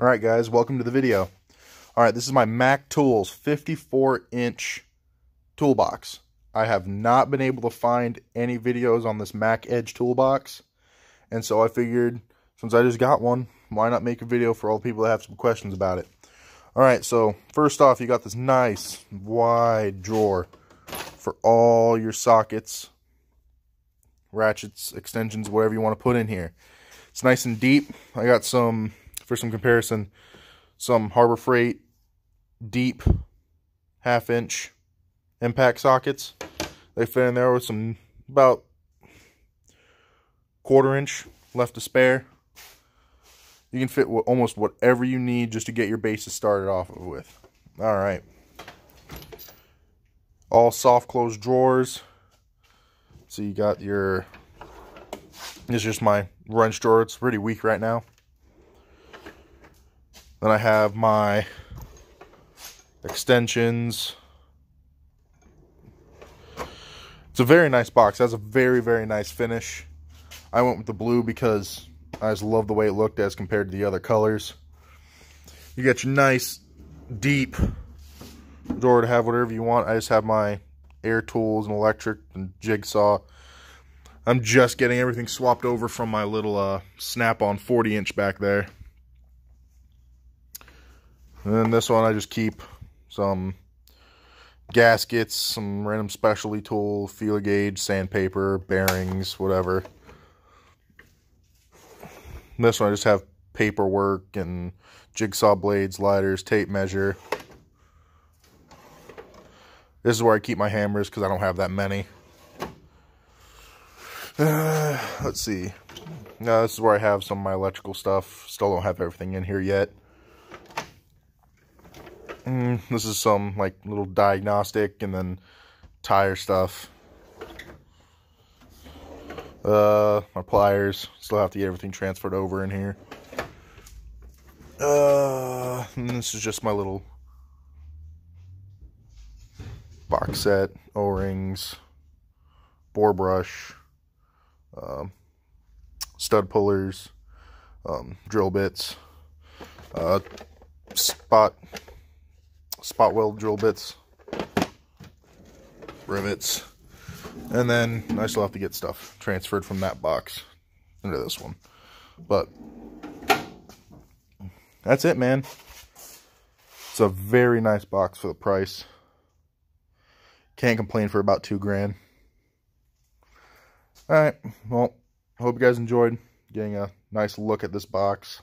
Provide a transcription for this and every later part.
All right, guys, welcome to the video. All right, this is my Mac Tools 54-inch toolbox. I have not been able to find any videos on this Mac Edge toolbox, and so I figured since I just got one, why not make a video for all the people that have some questions about it. All right, so first off, you got this nice wide drawer for all your sockets, ratchets, extensions, whatever you want to put in here. It's nice and deep. I got some for some comparison, some Harbor Freight deep half inch impact sockets. They fit in there with some about quarter inch left to spare. You can fit almost whatever you need just to get your bases started off with. All right. All soft close drawers. So you got your, this is just my wrench drawer. It's pretty weak right now. Then I have my extensions. It's a very nice box. It has a very, very nice finish. I went with the blue because I just love the way it looked as compared to the other colors. You got your nice, deep drawer to have whatever you want. I just have my air tools and electric and jigsaw. I'm just getting everything swapped over from my little uh, snap-on 40 inch back there. And then this one I just keep some gaskets, some random specialty tool, feeler gauge, sandpaper, bearings, whatever. This one I just have paperwork and jigsaw blades, lighters, tape measure. This is where I keep my hammers because I don't have that many. Uh, let's see. Now this is where I have some of my electrical stuff. Still don't have everything in here yet. Mm, this is some like little diagnostic and then tire stuff. Uh, my pliers. Still have to get everything transferred over in here. Uh, this is just my little box set, O-rings, bore brush, um, stud pullers, um, drill bits, uh, spot spot weld drill bits, rivets, and then I still have to get stuff transferred from that box into this one. But that's it, man. It's a very nice box for the price. Can't complain for about two grand. Alright, well, hope you guys enjoyed getting a nice look at this box.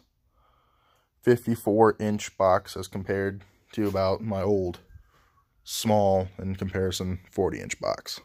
54 inch box as compared to about my old small in comparison 40 inch box.